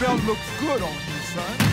belt looks good on you, son.